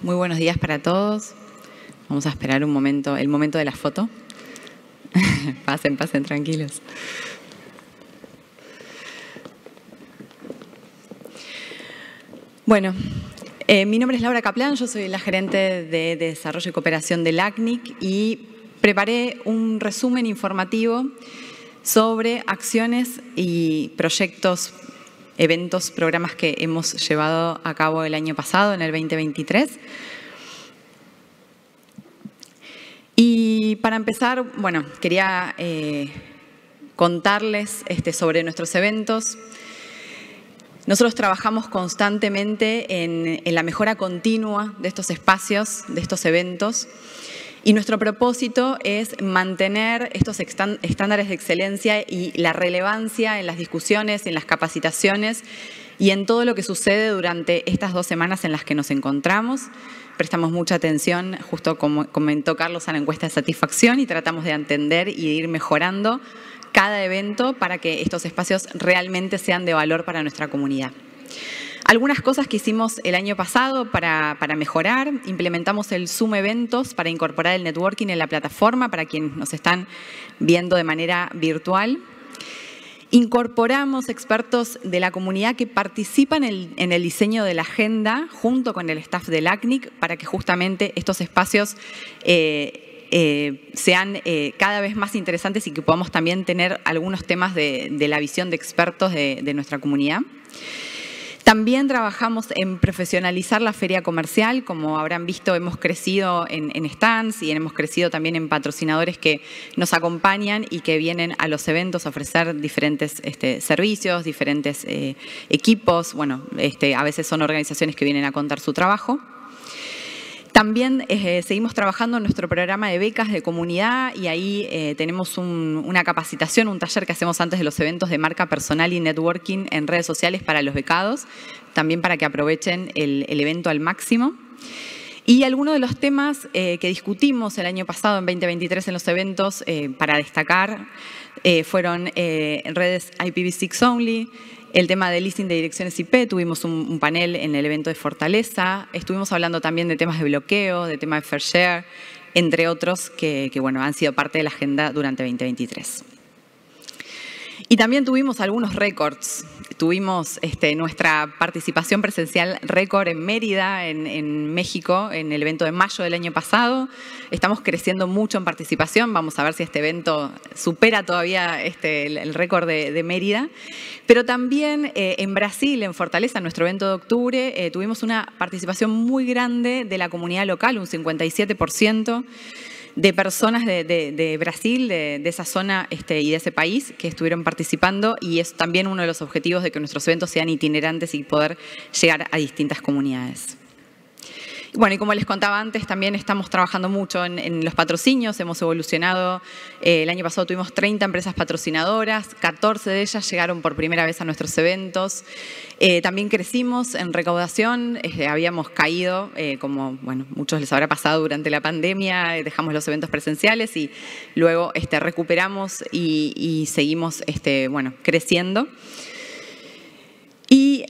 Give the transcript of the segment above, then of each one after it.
Muy buenos días para todos. Vamos a esperar un momento, el momento de la foto. pasen, pasen, tranquilos. Bueno, eh, mi nombre es Laura Caplan, yo soy la gerente de Desarrollo y Cooperación del ACNIC y preparé un resumen informativo sobre acciones y proyectos eventos, programas que hemos llevado a cabo el año pasado, en el 2023. Y para empezar, bueno, quería eh, contarles este, sobre nuestros eventos. Nosotros trabajamos constantemente en, en la mejora continua de estos espacios, de estos eventos. Y nuestro propósito es mantener estos estándares de excelencia y la relevancia en las discusiones, en las capacitaciones y en todo lo que sucede durante estas dos semanas en las que nos encontramos. Prestamos mucha atención, justo como comentó Carlos, a la encuesta de satisfacción y tratamos de entender y de ir mejorando cada evento para que estos espacios realmente sean de valor para nuestra comunidad. Algunas cosas que hicimos el año pasado para, mejorar, implementamos el Zoom Eventos para incorporar el networking en la plataforma para quienes nos están viendo de manera virtual. Incorporamos expertos de la comunidad que participan en el, diseño de la agenda junto con el staff del ACNIC para que justamente estos espacios eh, eh, sean eh, cada vez más interesantes y que podamos también tener algunos temas de, la visión de expertos de nuestra comunidad. También trabajamos en profesionalizar la feria comercial, como habrán visto hemos crecido en, stands y hemos crecido también en patrocinadores que nos acompañan y que vienen a los eventos a ofrecer diferentes este, servicios, diferentes eh, equipos, bueno, este, a veces son organizaciones que vienen a contar su trabajo. También eh, seguimos trabajando en nuestro programa de becas de comunidad y ahí eh, tenemos una capacitación, un taller que hacemos antes de los eventos de marca personal y networking en redes sociales para los becados, también para que aprovechen el, evento al máximo. Y algunos de los temas eh, que discutimos el año pasado, en 2023, en los eventos, para destacar, fueron redes IPv6 only, el tema de leasing de direcciones IP, tuvimos un, panel en el evento de Fortaleza, estuvimos hablando también de temas de bloqueo, de temas de fair share, entre otros que, que bueno, han sido parte de la agenda durante 2023. Y también tuvimos algunos récords. Tuvimos este, nuestra participación presencial récord en Mérida, en, México, en el evento de mayo del año pasado. Estamos creciendo mucho en participación. Vamos a ver si este evento supera todavía este, el, récord de, Mérida. Pero también eh, en Brasil, en Fortaleza, nuestro evento de octubre, eh, tuvimos una participación muy grande de la comunidad local, un 57% de personas de, Brasil, de, esa zona este, y de ese país que estuvieron participando y es también uno de los objetivos de que nuestros eventos sean itinerantes y poder llegar a distintas comunidades. Bueno, y como les contaba antes, también estamos trabajando mucho en, los patrocinios, hemos evolucionado. Eh, el año pasado tuvimos 30 empresas patrocinadoras, 14 de ellas llegaron por primera vez a nuestros eventos. Eh, también crecimos en recaudación, eh, habíamos caído, como bueno, muchos les habrá pasado durante la pandemia, dejamos los eventos presenciales y luego este, recuperamos y, seguimos este, bueno, creciendo. Y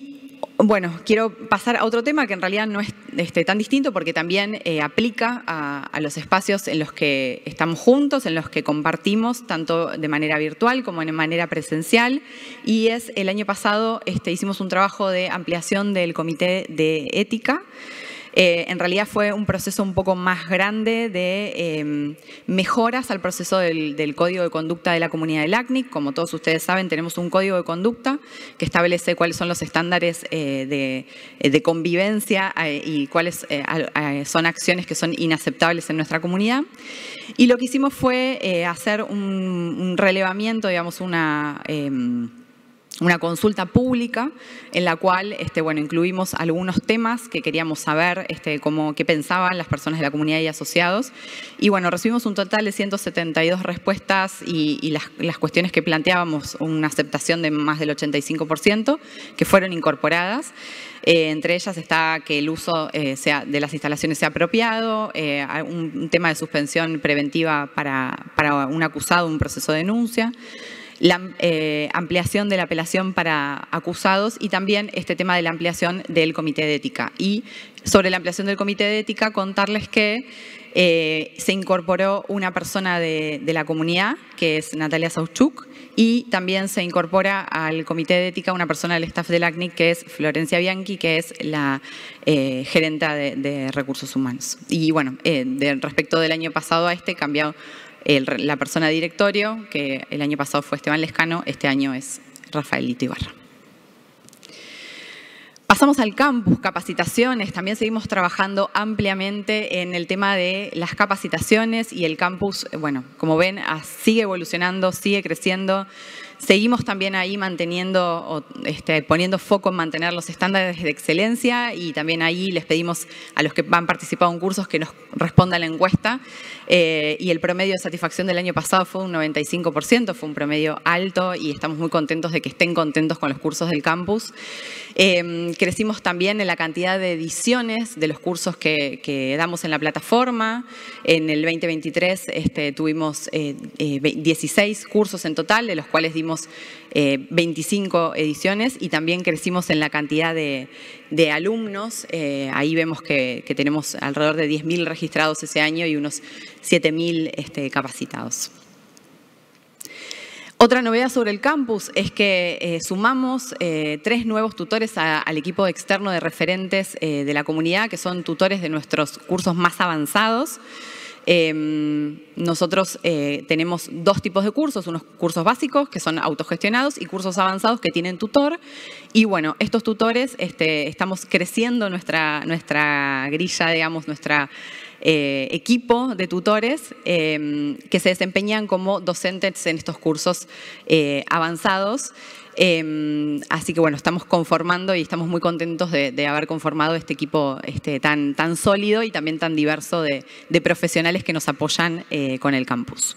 bueno, quiero pasar a otro tema que en realidad no es este, tan distinto porque también eh, aplica a, los espacios en los que estamos juntos, en los que compartimos tanto de manera virtual como de manera presencial. Y es el año pasado este, hicimos un trabajo de ampliación del comité de ética eh, en realidad fue un proceso un poco más grande de em, mejoras al proceso del, código de conducta de la comunidad del ACNIC. Como todos ustedes saben, tenemos un código de conducta que establece cuáles son los estándares eh, eh, de, convivencia y cuáles son acciones que son inaceptables en nuestra comunidad. Y lo que hicimos fue hacer un, relevamiento, digamos, una em, una consulta pública en la cual este, bueno, incluimos algunos temas que queríamos saber este, cómo, qué pensaban las personas de la comunidad y asociados. Y bueno, recibimos un total de 172 respuestas y, las, cuestiones que planteábamos, una aceptación de más del 85%, que fueron incorporadas. Eh, entre ellas está que el uso eh, sea, de las instalaciones sea apropiado, eh, un, tema de suspensión preventiva para, para un acusado, un proceso de denuncia, la eh, ampliación de la apelación para acusados y también este tema de la ampliación del comité de ética. Y sobre la ampliación del comité de ética, contarles que eh, se incorporó una persona de, la comunidad, que es Natalia Sauchuk, y también se incorpora al comité de ética una persona del staff del ACNIC, que es Florencia Bianchi, que es la eh, gerenta de, recursos humanos. Y bueno, respecto del año pasado a este, la persona directorio, que el año pasado fue Esteban Lescano, este año es Rafaelito Ibarra. Pasamos al campus, capacitaciones. También seguimos trabajando ampliamente en el tema de las capacitaciones y el campus, bueno, como ven, ah, sigue evolucionando, sigue creciendo. Seguimos también ahí manteniendo, este, poniendo foco en mantener los estándares de excelencia y también ahí les pedimos a los que han participado en cursos que nos respondan la encuesta. Eh, y el promedio de satisfacción del año pasado fue un 95%, fue un promedio alto y estamos muy contentos de que estén contentos con los cursos del campus. Em, crecimos también en la cantidad de ediciones de los cursos que, damos en la plataforma. En el 2023 este, tuvimos 16 eh, eh, cursos en total, de los cuales dimos 25 eh, ediciones y también crecimos en la cantidad de, alumnos. Eh, ahí vemos que, tenemos alrededor de 10.000 registrados ese año y unos 7.000 este, capacitados. Otra novedad sobre el campus es que eh, sumamos tres nuevos tutores al equipo externo de referentes de la comunidad, que son tutores de nuestros cursos más avanzados. Em, nosotros eh, tenemos dos tipos de cursos, unos cursos básicos que son autogestionados y cursos avanzados que tienen tutor. Y bueno, estos tutores, este, estamos creciendo nuestra, nuestra grilla, digamos, nuestra eh, equipo de tutores em, que se desempeñan como docentes en estos cursos eh, avanzados. Em, así que bueno, estamos conformando y estamos muy contentos de, haber conformado este equipo este, tan, sólido y también tan diverso de, profesionales que nos apoyan eh, con el campus.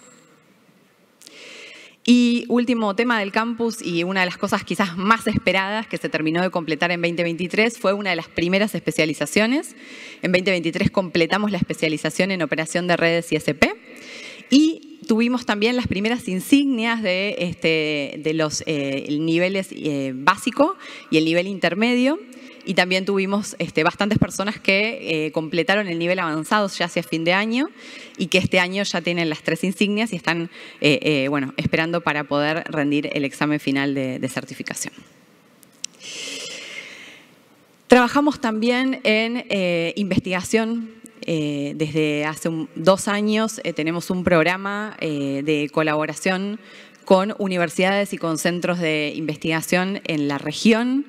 Y último tema del campus y una de las cosas quizás más esperadas que se terminó de completar en 2023 fue una de las primeras especializaciones. En 2023 completamos la especialización en operación de redes ISP y tuvimos también las primeras insignias de, este, los eh, niveles eh, básico y el nivel intermedio. Y también tuvimos este, bastantes personas que eh, completaron el nivel avanzado ya hacia fin de año y que este año ya tienen las tres insignias y están bueno, esperando para poder rendir el examen final de certificación. Trabajamos también en investigación eh, desde hace dos años eh, tenemos un programa eh, de colaboración con universidades y con centros de investigación en la región.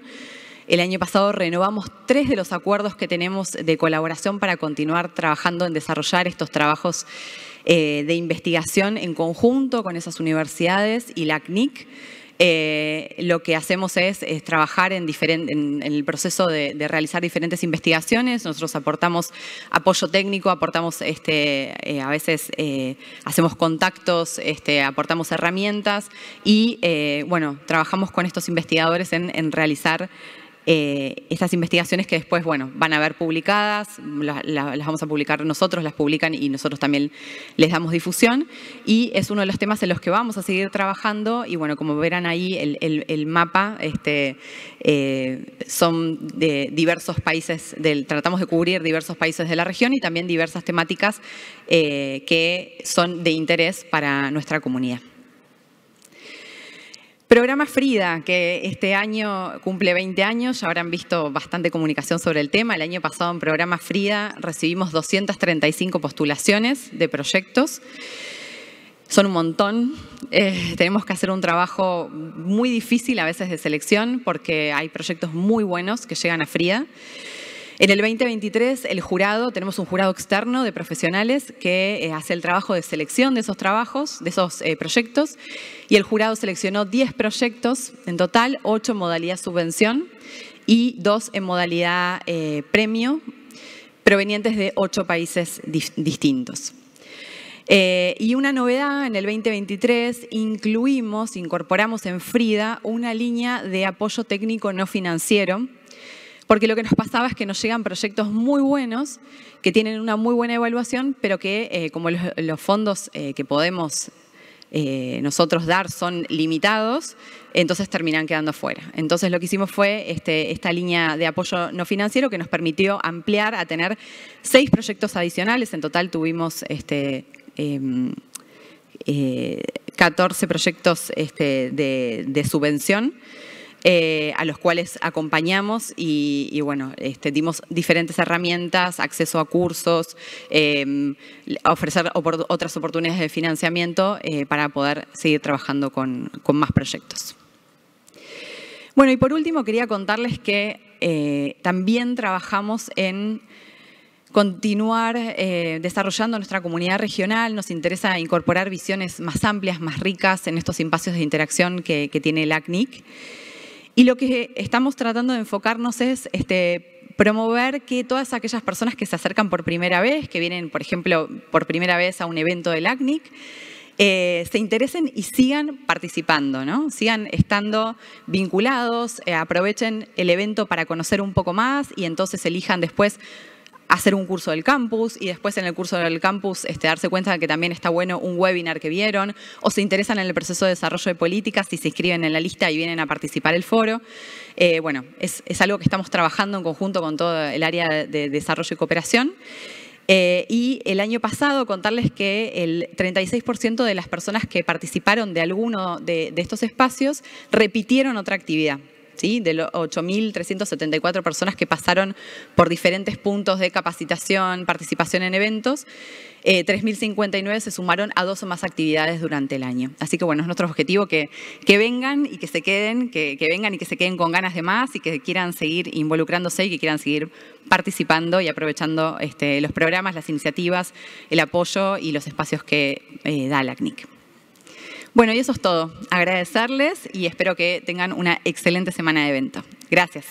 El año pasado renovamos tres de los acuerdos que tenemos de colaboración para continuar trabajando en desarrollar estos trabajos de investigación en conjunto con esas universidades y la CNIC. Eh, lo que hacemos es, trabajar en, el proceso de, realizar diferentes investigaciones. Nosotros aportamos apoyo técnico, aportamos, este, eh, a veces eh, hacemos contactos, este, aportamos herramientas y, bueno, trabajamos con estos investigadores en realizar eh, estas investigaciones que después, bueno, van a ver publicadas, las vamos a publicar nosotros, las publican y nosotros también les damos difusión. Y es uno de los temas en los que vamos a seguir trabajando. Y bueno, como verán ahí, el, mapa este, eh, son de diversos países, del, tratamos de cubrir diversos países de la región y también diversas temáticas eh, que son de interés para nuestra comunidad. Programa Frida, que este año cumple 20 años, ya habrán visto bastante comunicación sobre el tema. El año pasado en Programa Frida recibimos 235 postulaciones de proyectos. Son un montón. Eh, tenemos que hacer un trabajo muy difícil a veces de selección porque hay proyectos muy buenos que llegan a Frida. En el 2023, el jurado, tenemos un jurado externo de profesionales que eh, hace el trabajo de selección de esos trabajos, de esos eh, proyectos, y el jurado seleccionó 10 proyectos, en total 8 en modalidad subvención y 2 en modalidad eh, premio, provenientes de 8 países distintos. y una novedad, en el 2023 incluimos, incorporamos en FRIDA una línea de apoyo técnico no financiero porque lo que nos pasaba es que nos llegan proyectos muy buenos, que tienen una muy buena evaluación, pero que eh, como los, fondos eh, que podemos eh, nosotros dar son limitados, entonces terminan quedando fuera. Entonces lo que hicimos fue este, esta línea de apoyo no financiero que nos permitió ampliar a tener seis proyectos adicionales. En total tuvimos este, 14 em, proyectos este, de subvención. Eh, a los cuales acompañamos y, bueno, este, dimos diferentes herramientas, acceso a cursos, em, ofrecer otras oportunidades de financiamiento eh, para poder seguir trabajando con, más proyectos. Bueno, y por último quería contarles que eh, también trabajamos en continuar desarrollando nuestra comunidad regional. Nos interesa incorporar visiones más amplias, más ricas en estos espacios de interacción que, que tiene el ACNIC. Y lo que estamos tratando de enfocarnos es este, promover que todas aquellas personas que se acercan por primera vez, que vienen, por ejemplo, por primera vez a un evento del ACNIC, eh, se interesen y sigan participando, ¿no? sigan estando vinculados, eh, aprovechen el evento para conocer un poco más y entonces elijan después hacer un curso del campus y después en el curso del campus este, darse cuenta de que también está bueno un webinar que vieron o se interesan en el proceso de desarrollo de políticas y se inscriben en la lista y vienen a participar el foro. Eh, bueno, es, algo que estamos trabajando en conjunto con todo el área de, desarrollo y cooperación. Eh, y el año pasado contarles que el 36% de las personas que participaron de alguno de estos espacios repitieron otra actividad. De los 8.374 personas que pasaron por diferentes puntos de capacitación, participación en eventos, 3.059 eh, se sumaron a dos o más actividades durante el año. Así que bueno, es nuestro objetivo que, vengan y que se queden, que, vengan y que se queden con ganas de más y que quieran seguir involucrándose y que quieran seguir participando y aprovechando este, los programas, las iniciativas, el apoyo y los espacios que eh, da la CNIC. Bueno, y eso es todo. Agradecerles y espero que tengan una excelente semana de evento. Gracias.